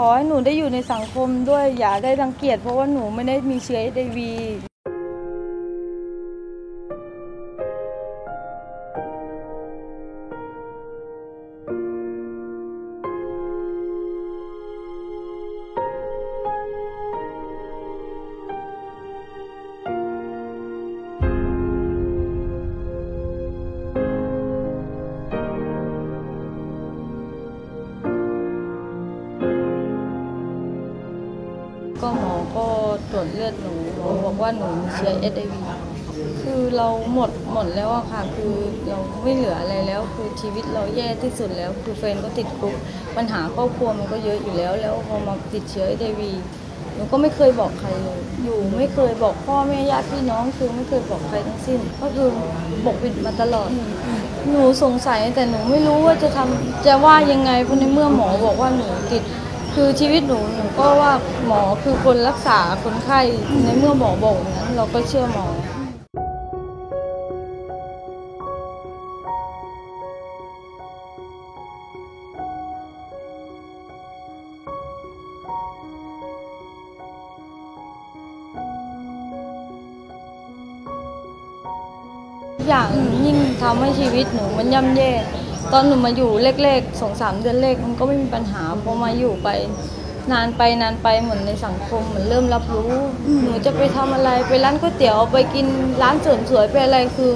ขอให้หนูได้อยู่ในสังคมด้วยอย่าได้รังเกียจเพราะว่าหนูไม่ได้มีเชื้อไรวจเลือดหนูหมอบอกว่าหนูมีเชื้อเอชไอวีคือเราหมดหมดแล้วอะค่ะ คือเราไม่เหลืออะไรแล้ว คือชีวิตเราแย่ที่สุดแล้ว คือแฟนก็ติดคุกปัญหาครอบครัวมันก็เยอะอยู่แล้ว แล้วพอมาติดเชื้อเอชไอวีหนูก็ไม่เคยบอกใครเลย อยู่ไม่เคยบอกพ่อแม่ญาติพี่น้อง คือไม่เคยบอกใครทั้งสิ้น ก็คือปกปิดมาตลอด หนูสงสัยแต่หนูไม่รู้ว่าจะทำจะว่ายังไงเพราะในเมื่อหมอบอกว่าหนูติด คือชีวิตหนูหนูก็ว่าหมอคือคนรักษาคนไข้ในเมื่อหมอบอกนั้นเราก็เชื่อหมออย่างยิ่งทำให้ชีวิตหนูมันย่ำแย่ ตอนหนูมาอยู่เล็กๆสองสามเดือนแรกมันก็ไม่มีปัญหาพอมาอยู่ไป นานไปนานไปเหมือนในสังคมเหมือนเริ่มรับรู้ หนูจะไปทำอะไรไปร้านก๋วยเตี๋ยวไปกินร้านเสริมสวยไปอะไรคือ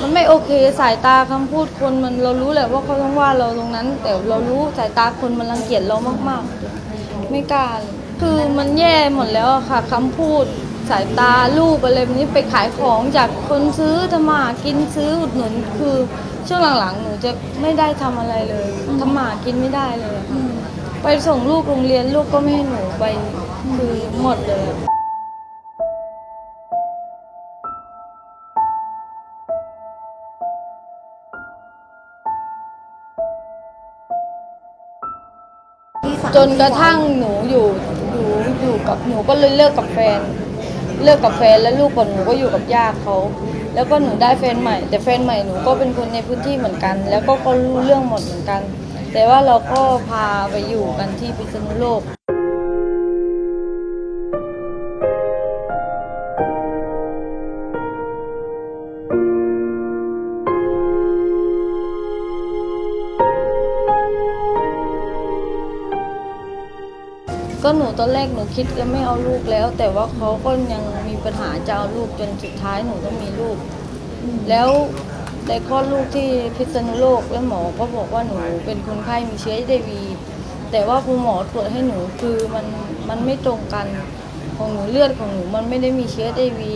มันไม่โอเคสายตาคำพูดคนมันเรารู้แหละว่าเขาต้องว่าเราตรงนั้น แต่เรารู้สายตาคนมันรังเกียจเรามากๆ ไม่กล้าคือมันแย่หมดแล้วค่ะคำพูดสายตารูปอะไรแบบนี้ไปขายของจากคนซื้อทำมากินซื้ออุดหนุนคือ ช่วงหลังๆหนูจะไม่ได้ทำอะไรเลยทำมาหากินไม่ได้เลยอะค่ะไปส่งลูกโรงเรียนลูกก็ไม่ให้หนูไปคือหมดเลยอะจนกระทั่งหนูอยู่อยู่อยู่กับหนูก็เลยเลิกกับแฟน เลิกกับแฟนแล้วลูกของหนูก็อยู่กับย่าเขา แล้วก็หนูได้แฟนใหม่ แต่แฟนใหม่หนูก็เป็นคนในพื้นที่เหมือนกัน แล้วก็ก็รู้เรื่องหมดเหมือนกัน แต่ว่าเราก็พาไปอยู่กันที่พิษณุโลกก็หนูตอนแรกหนูคิดจะไม่เอาลูกแล้ว แต่ว่าเขาก็ยัง มีปัญหาจะเอาลูกจนสุดท้ายหนูต้องมีลูก แล้วได้คลอดลูกที่พิษณุโลกแล้วหมอก็บอกว่าหนูเป็นคนไข้มีเชื้อเดวี แต่ว่าคุณหมอตรวจให้หนูคือมันมันไม่ตรงกันของหนูเลือดของหนูมันไม่ได้มีเชื้อเดวี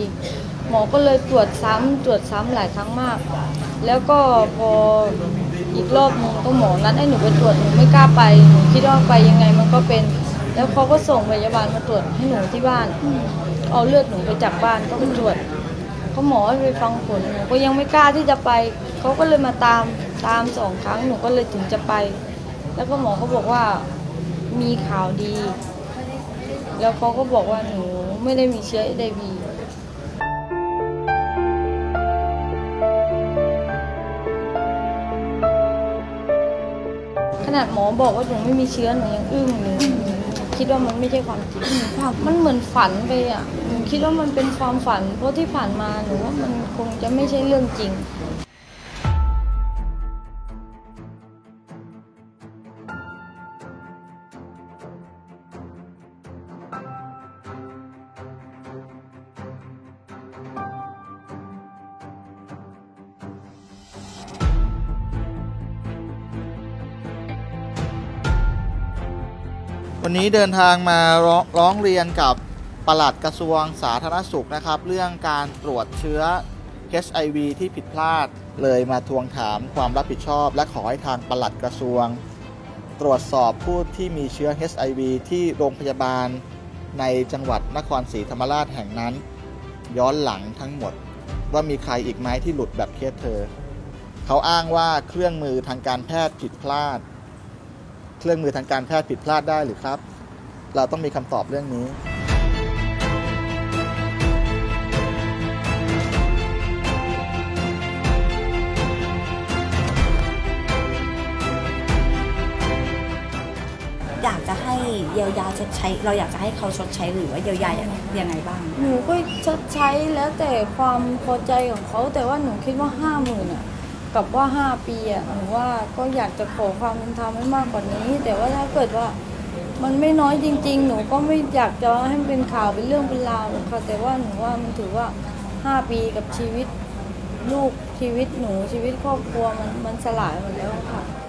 หมอก็เลยตรวจซ้ำตรวจซ้ำหลายครั้งมาก แล้วก็พออีกรอบหนึงก็หมอนัดให้หนูไปตรวจหนูไม่กล้าไปหนูคิดว่าไปยังไงมันก็เป็น แล้วเขาก็ส่งพยาบาลมาตรวจให้หนูที่บ้าน เอาเลือดหนูไปจากบ้านก็ไปตรวจเขาหมอให้ไปฟังผลหนูก็ยังไม่กล้าที่จะไป เขาก็เลยมาตามตามสองครั้งหนูก็เลยถึงจะไป แล้วก็หมอเขาบอกว่ามีข่าวดี แล้วเขาก็บอกว่าหนูไม่ได้มีเชื้อเอวีขนาดหมอบอกว่าหนูไม่มีเชื้อหนูยังอึ้งเลย คิดว่ามันไม่ใช่ความจริงมันเหมือนฝันไปอะหนูคิดว่ามันเป็นความฝันเพราะที่ผ่านมาหนูว่ามันคงจะไม่ใช่เรื่องจริง วันนี้เดินทางมาร้ององเรียนกับปลัดกระทรวงสาธารณสุขนะครับ เรื่องการตรวจเชื้อ HIV ที่ผิดพลาดเลยมาทวงถามความรับผิดชอบ และขอให้ทางปลัดกระทรวง ตรวจสอบผู้ที่มีเชื้อ HIV ที่โรงพยาบาลในจังหวัดนครศรีธรรมราชแห่งนั้น ย้อนหลังทั้งหมด ว่ามีใครอีกไหมที่หลุดแบบเคสเธอ เขาอ้างว่าเครื่องมือทางการแพทย์ผิดพลาด เครื่องมือทางการแพทย์ผิดพลาดได้หรือครับ เราต้องมีคำตอบเรื่องนี้อยากจะให้เยียวยาชดใช้ เราอยากจะให้เขาชดใช้หรือว่าเยียวยายังไงบ้าง หนูก็ชดใช้แล้วแต่ความพอใจของเขาแต่ว่าหนูคิดว่าห้าหมื่นอะ กับว่าห้าปีอะหนูว่าก็อยากจะขอความเป็นธรรมให้มากกว่านี้ แต่ว่าถ้าเกิดว่ามันไม่น้อยจริง ๆ หนูก็ไม่อยากจะให้มันเป็นข่าวเป็นเรื่องเป็นราวหรอกค่ะแต่ว่าหนูว่ามันถือว่าห้าปีกับชีวิตลูกชีวิตหนูชีวิตครอบครัวมันมันสลายหมดแล้วค่ะ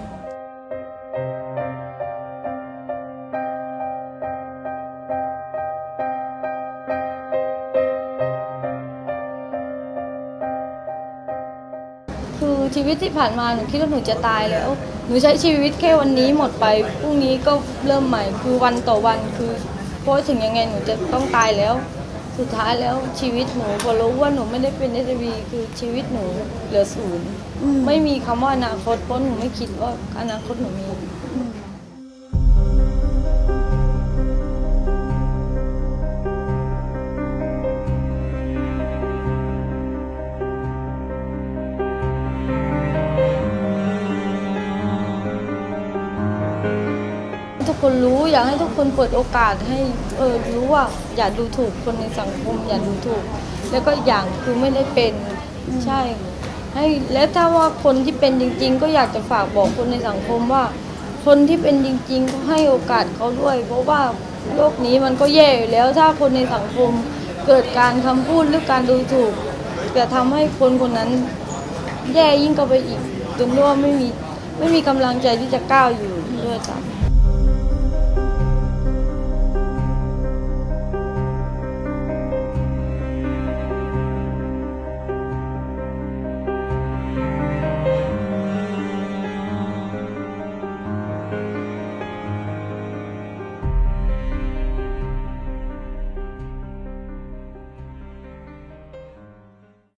ชีวิตที่ผ่านมาหนูคิดว่าหนูจะตายแล้ว หนูใช้ชีวิตแค่วันนี้หมดไปพรุ่งนี้ก็เริ่มใหม่คือวันต่อวันคือเพราะถึงยังไงหนูจะต้องตายแล้ว สุดท้ายแล้วชีวิตหนูพอรู้ว่าหนูไม่ได้เป็นเอวีคือชีวิตหนูเหลือศูนย์อืมไม่มีคำว่าอนาคตเพราะหนูไม่คิดว่าอนาคตหนูมี ทุกคนรู้อยากให้ทุกคนเปิดโอกาสให้เออรู้ว่าอย่าดูถูกคนในสังคม อย่าดูถูก แล้วก็อีกอย่างคือไม่ได้เป็นใช่ ให้แล้วถ้าว่าคนที่เป็นจริง ๆ ก็อยากจะฝากบอกคนในสังคมว่า คนที่เป็นจริง ๆ ก็ให้โอกาสเขาด้วย เพราะว่าโลกนี้มันก็แย่อยู่แล้วถ้าคนในสังคมเกิดการคำพูดหรือการดูถูกจะทำให้คนคนนั้น แย่ยิ่งก็ไปอีกจนว่าไม่มีไม่มีกำลังใจที่จะก้าวอยู่ด้วยซ้ำ Bye.